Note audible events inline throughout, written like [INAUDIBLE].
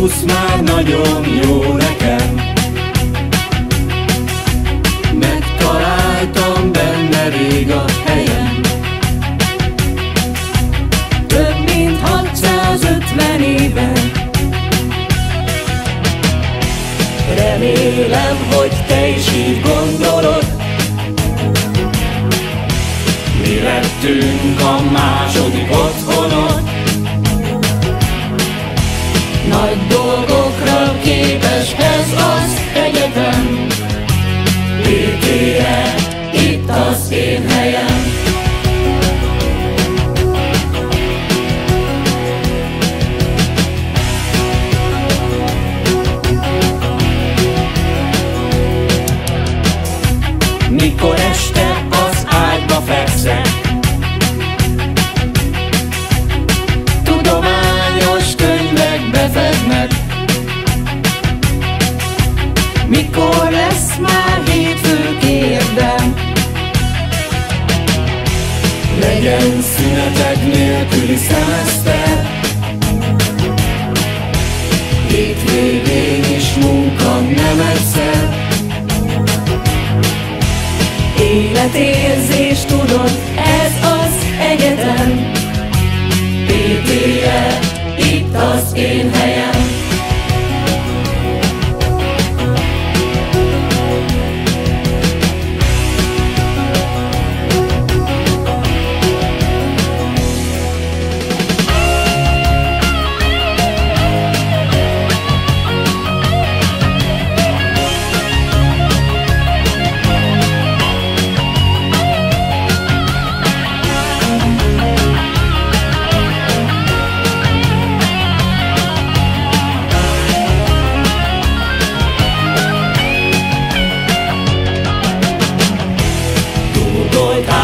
busz már nagyon jó nekem. Megtaláltam benne rég a helyem. Több mint 650 éve Remélem, hogy te is így gondolod. Mi lettünk a második otthonod PTE, itt az én helyem. Mikor este Sensiz atak ne akıllı sasta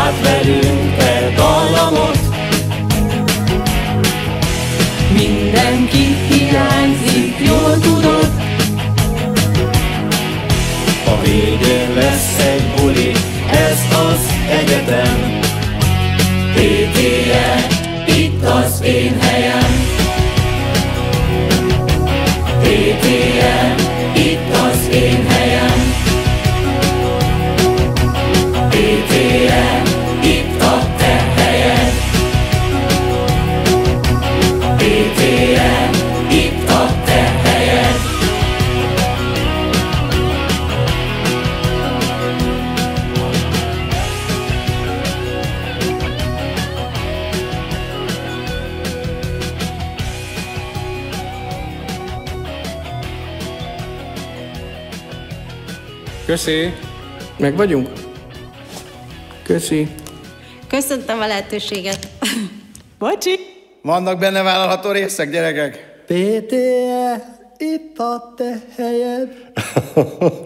át velünk e dallamot. Mindenki hiányzik, jól tudod. A végén lesz egy buli, ez az egyetem. PTE, itt az én helyem Köszi. Meg vagyunk? Köszi. Köszöntöm a lehetőséget. [LAUGHS] Bocsi! Vannak benne vállalható részek, gyerekek? PTE, itt a te helyed.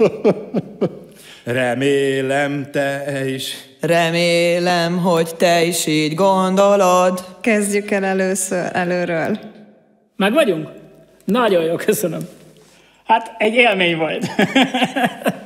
[LAUGHS] Remélem te is. Remélem, hogy te is így gondolod. Kezdjük el először előről. Meg vagyunk? Nagyon jó, köszönöm. Hát egy élmény volt. [LAUGHS]